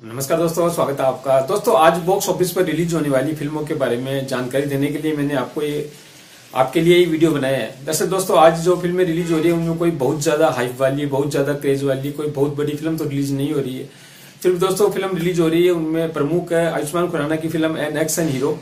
नमस्कार दोस्तों, स्वागत है आपका। दोस्तों, आज बॉक्स ऑफ़िस पर रिलीज़ होने वाली फ़िल्मों के बारे में जानकारी देने के लिए मैंने आपको ये आपके लिए ये वीडियो बनाया है। दरअसल दोस्तों, आज जो फ़िल्में रिलीज़ हो रही है, उनमें कोई बहुत ज़्यादा हाइप वाली, बहुत ज़्यादा क्रेज वाली, कोई बहुत बड़ी फ़िल्म तो रिलीज़ नहीं हो रही है। फिर दोस्तों फ़िल्म रिलीज़ हो रही है, उनमें प्रमुख है आयुष्मान खुराना की फ़िल्म एन एक्शन हीरो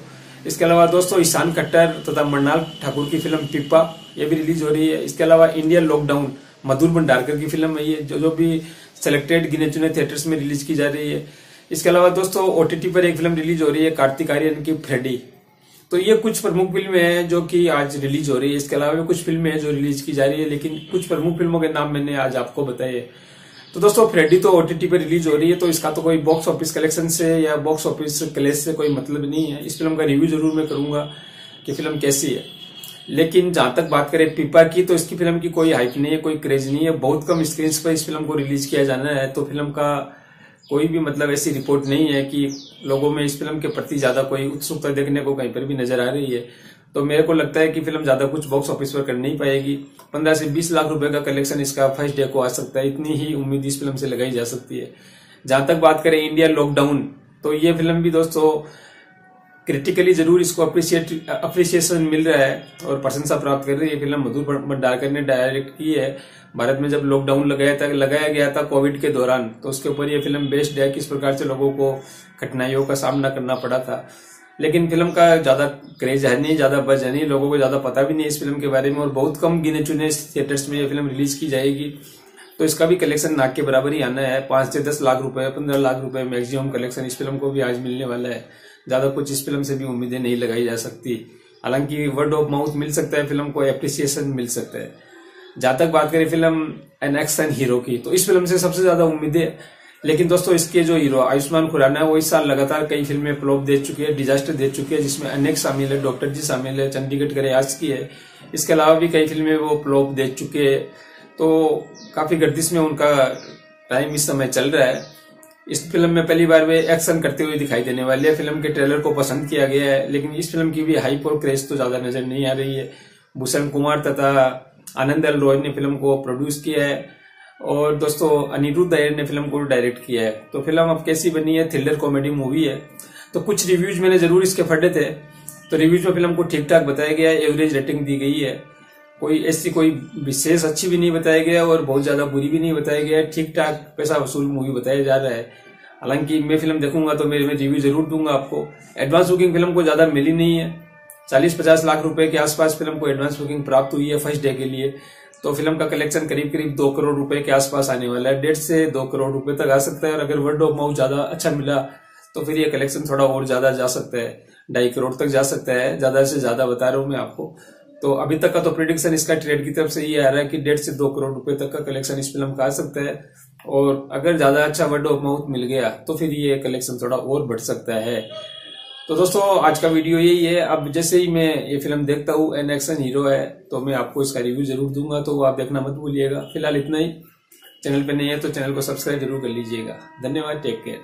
इसके अलावा दोस्तों, ईशान खट्टर तथा मरनाल ठाकुर की फ़िल्म पिप्पा ये भी रिलीज़ हो रही है। इसके अलावा इंडियन लॉकडाउन मधुर भंडारकर की फ़िल्म है ये, जो जो भी सेलेक्टेड गिने चुने थिएटर्स में रिलीज़ की जा रही है। इसके अलावा दोस्तों ओटीटी पर एक फ़िल्म रिलीज़ हो रही है कार्तिक आर्यन की फ्रेडी तो ये कुछ प्रमुख फ़िल्में हैं जो कि आज रिलीज़ हो रही है। इसके अलावा भी कुछ फ़िल्में हैं जो रिलीज़ की जा रही है, लेकिन कुछ प्रमुख फ़िल्मों के नाम मैंने आज आपको बताए। तो दोस्तों फ्रेडी तो ओटीटी पर रिलीज़ हो रही है तो इसका तो कोई बॉक्स ऑफ़िस कलेक्शन से या बॉक्स ऑफ़िस क्लेस से कोई मतलब नहीं है। इस फ़िल्म का रिव्यू ज़रूर मैं करूँगा कि फ़िल्म कैसी है। लेकिन जहाँ तक बात करें पीपा की तो इसकी फ़िल्म की कोई हाइप नहीं है, कोई क्रेज नहीं है। बहुत कम स्क्रीन पर इस फ़िल्म को रिलीज़ किया जाना है तो फ़िल्म का कोई भी मतलब ऐसी रिपोर्ट नहीं है कि लोगों में इस फ़िल्म के प्रति ज़्यादा कोई उत्सुकता देखने को कहीं पर भी नज़र आ रही है। तो मेरे को लगता है कि फ़िल्म ज़्यादा कुछ बॉक्स ऑफ़िस पर कर नहीं पाएगी। पंद्रह से बीस लाख रुपए का कलेक्शन इसका फ़र्स्ट डे को आ सकता है। इतनी ही उम्मीद इस फ़िल्म से लगाई जा सकती है। जहाँ तक बात करें इंडिया लॉकडाउन तो ये फ़िल्म भी दोस्तों क्रिटिकली ज़रूर इसको अप्रिशिएट अप्रिसिएशन मिल रहा है और प्रशंसा प्राप्त कर रही है। फ़िल्म मधुर भंडारकर ने डायरेक्ट की है। भारत में जब लॉकडाउन लगाया था, लगाया गया था कोविड के दौरान तो उसके ऊपर ये फ़िल्म बेस्ड है किस प्रकार से लोगों को कठिनाइयों का सामना करना पड़ा था। लेकिन फ़िल्म का ज़्यादा क्रेज है नहीं, ज़्यादा बज है नहीं, लोगों को ज़्यादा पता भी नहीं इस फ़िल्म के बारे में और बहुत कम गिने चुने थिएटर्स में ये फ़िल्म रिलीज़ की जाएगी। तो इसका भी कलेक्शन नाक के बराबर ही आना है। पाँच से दस लाख रुपए, पंद्रह लाख रुपए मैक्सिमम कलेक्शन इस फ़िल्म को भी आज मिलने वाला है। ज़्यादा कुछ इस फ़िल्म से भी उम्मीदें नहीं लगाई जा सकती। हालाँकि वर्ड ऑफ़ माउथ मिल सकता है फ़िल्म को एप्रिसिएशन मिल सकता है। जहाँ तक बात करें फ़िल्म एन एक्शन हीरो की तो इस फ़िल्म से सबसे ज़्यादा उम्मीदें लेकिन दोस्तों, इसके जो हीरो आयुष्मान खुराना है, वो इस साल लगातार कई फ़िल्में फ्लॉप दे चुकी है डिजास्टर दे चुकी है, जिसमें अनेक शामिल है डॉक्टर जी शामिल है चंडीगढ़ करे आज की है। इसके अलावा भी कई फ़िल्में वो फ्लॉप दे चुके हैं। तो काफ़ी गर्दिश में उनका टाइम इस समय चल रहा है। इस फ़िल्म में पहली बार वे एक्शन करते हुए दिखाई देने वाले है। फ़िल्म के ट्रेलर को पसंद किया गया है, लेकिन इस फ़िल्म की भी हाइप और क्रेज तो ज़्यादा नज़र नहीं आ रही है। भूषण कुमार तथा आनंद एल रॉय ने फ़िल्म को प्रोड्यूस किया है और दोस्तों, अनिरुद्ध अयर ने फ़िल्म को डायरेक्ट किया है। तो फ़िल्म अब कैसी बनी है? थ्रिलर कॉमेडी मूवी है। तो कुछ रिव्यूज़ मैंने ज़रूर इसके फटे थे। तो रिव्यूज़ में फ़िल्म को ठीक ठाक बताया गया है। एवरेज रेटिंग दी गई है। कोई ऐसी कोई विशेष अच्छी भी नहीं बताया गया और बहुत ज़्यादा बुरी भी नहीं बताया गया। ठीक ठाक पैसा वसूल मूवी बताया जा रहा है। हालाँकि मैं फ़िल्म देखूँगा तो मैं रिव्यू ज़रूर दूँगा आपको। एडवांस बुकिंग फ़िल्म को ज़्यादा मिली नहीं है। चालीस पचास लाख रुपए के आसपास फ़िल्म को एडवांस बुकिंग प्राप्त हुई है फ़र्स्ट डे के लिए। तो फ़िल्म का कलेक्शन करीब करीब दो करोड़ रुपए के आसपास आने वाला है। डेढ़ से दो करोड़ रुपए तक आ सकता है और अगर वर्ड ऑफ़ माउथ ज़्यादा अच्छा मिला तो फिर ये कलेक्शन थोड़ा और ज़्यादा जा सकता है। ढाई करोड़ तक जा सकता है। ज़्यादा से ज़्यादा बता रहा हूँ मैं आपको। तो अभी तक का तो प्रिडिक्शन इसका ट्रेड की तरफ़ से ये आ रहा है कि डेढ़ से दो करोड़ रुपए तक का कलेक्शन इस फ़िल्म का आ सकता है। और अगर ज़्यादा अच्छा वर्ड ऑफ़ माउथ मिल गया तो फिर ये कलेक्शन थोड़ा और बढ़ सकता है। तो दोस्तों, आज का वीडियो यही है। अब जैसे ही मैं ये फ़िल्म देखता हूँ एन एक्शन हीरो है तो मैं आपको इसका रिव्यू ज़रूर दूँगा तो आप देखना मत भूलिएगा। फ़िलहाल इतना ही। चैनल पर नहीं है तो चैनल को सब्सक्राइब ज़रूर कर लीजिएगा। धन्यवाद टेक केयर